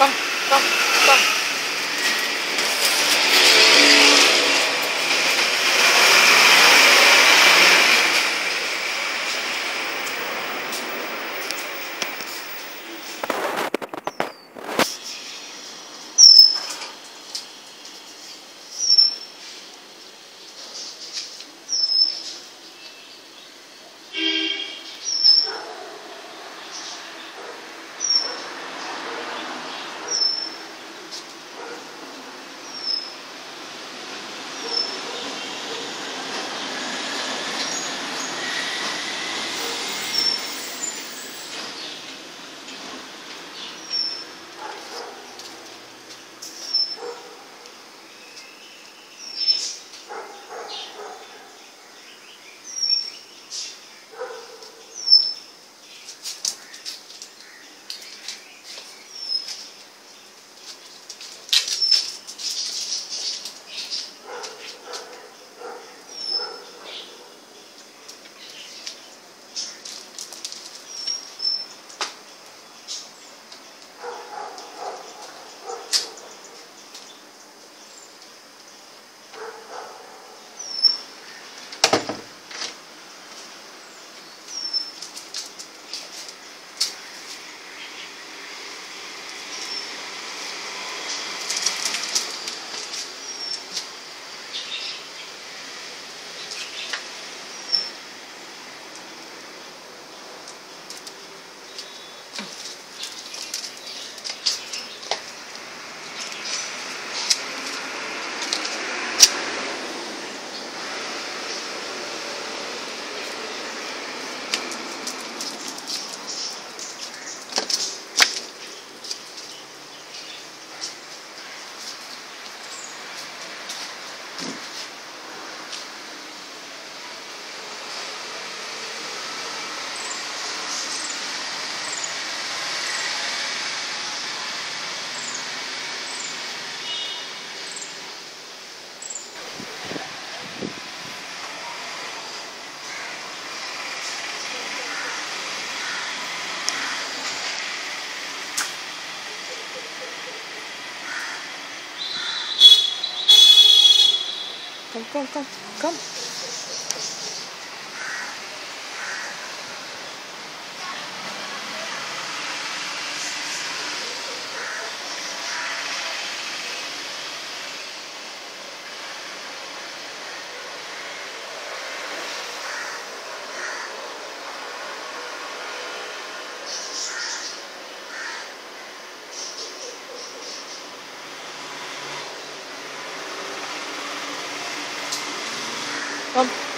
അപ്പം Kom, kom, kom. Kom. Come.